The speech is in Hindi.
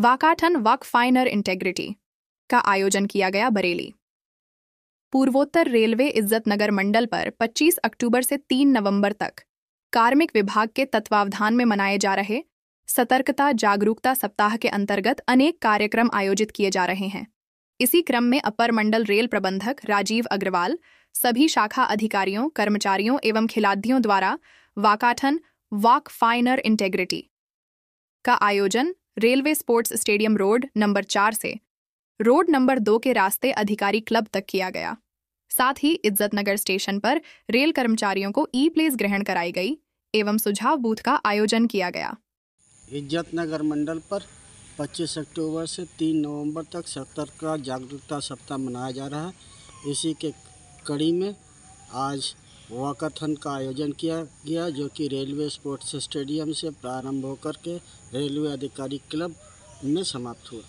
वाकाठन वक फाइनर इंटेग्रिटी का आयोजन किया गया बरेली। पूर्वोत्तर रेलवे इज़्ज़त नगर मंडल पर 25 अक्टूबर से 3 नवंबर तक कार्मिक विभाग के तत्वावधान में मनाए जा रहे सतर्कता जागरूकता सप्ताह के अंतर्गत अनेक कार्यक्रम आयोजित किए जा रहे हैं। इसी क्रम में अपर मंडल रेल प्रबंधक राजीव अग्रवाल, सभी शाखा अधिकारियों, कर्मचारियों एवं खिलाड़ियों द्वारा वाकाठन वॉक फाइनर इंटेग्रिटी का आयोजन railway sports stadium road number चार से। रोड नंबर दो के रास्ते अधिकारी क्लब तक किया गया। साथ ही इज़्ज़त नगर स्टेशन पर रेल कर्मचारियों को ई प्लेस ग्रहण कराई गई एवं सुझाव बूथ का आयोजन किया गया। इज़्ज़त नगर मंडल पर 25 अक्टूबर से 3 नवंबर तक सतर्कता जागरूकता सप्ताह मनाया जा रहा है। इसी के कड़ी में आज वॉकाथन का आयोजन किया गया, जो कि रेलवे स्पोर्ट्स स्टेडियम से प्रारंभ होकर के रेलवे अधिकारी क्लब में समाप्त हुआ।